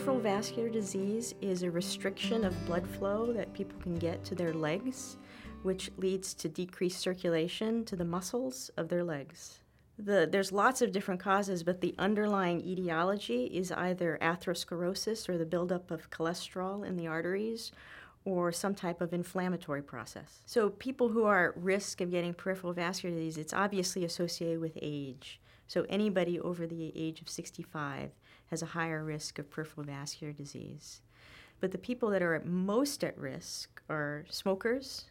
peripheral vascular disease is a restriction of blood flow that people can get to their legs, which leads to decreased circulation to the muscles of their legs. The, there's lots of different causes, but the underlying etiology is either atherosclerosis or the buildup of cholesterol in the arteries or some type of inflammatory process. So, people who are at risk of getting peripheral vascular disease, it's obviously associated with age. So, anybody over the age of 65 has a higher risk of peripheral vascular disease. But the people that are most at risk are smokers,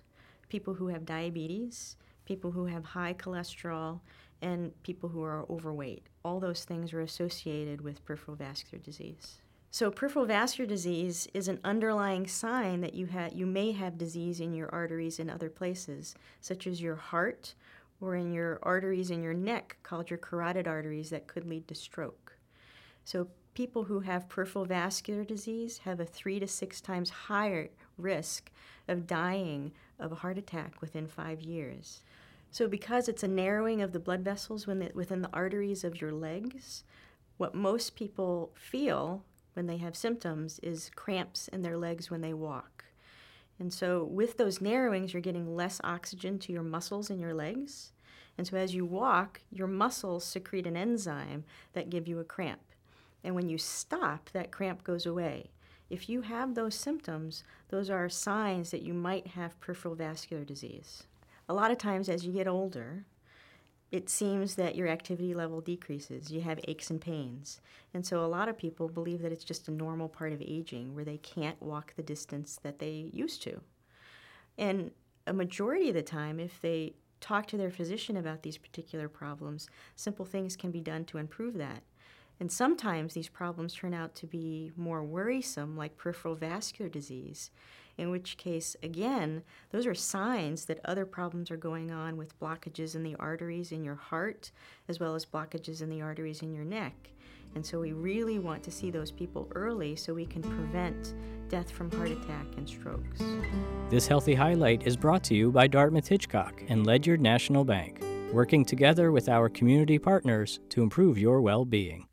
people who have diabetes, people who have high cholesterol, and people who are overweight. All those things are associated with peripheral vascular disease. So peripheral vascular disease is an underlying sign that you ha- you may have disease in your arteries in other places, such as your heart or in your arteries in your neck called your carotid arteries that could lead to stroke. So people who have peripheral vascular disease have a 3 to 6 times higher risk of dying of a heart attack within 5 years. So, because it's a narrowing of the blood vessels within the arteries of your legs, what most people feel when they have symptoms is cramps in their legs when they walk. And so, with those narrowings, you're getting less oxygen to your muscles in your legs. And so, as you walk, your muscles secrete an enzyme that give you a cramp. And when you stop, that cramp goes away. If you have those symptoms, those are signs that you might have peripheral vascular disease. A lot of times, as you get older, it seems that your activity level decreases. You have aches and pains. And so a lot of people believe that it's just a normal part of aging where they can't walk the distance that they used to. And a majority of the time, if they talk to their physician about these particular problems, simple things can be done to improve that. And sometimes these problems turn out to be more worrisome, like peripheral vascular disease in which case, again, those are signs that other problems are going on with blockages in the arteries in your heart, as well as blockages in the arteries in your neck. And so we really want to see those people early so we can prevent death from heart attack and strokes. This Healthy Highlight is brought to you by Dartmouth Hitchcock and Ledyard National Bank, working together with our community partners to improve your well being.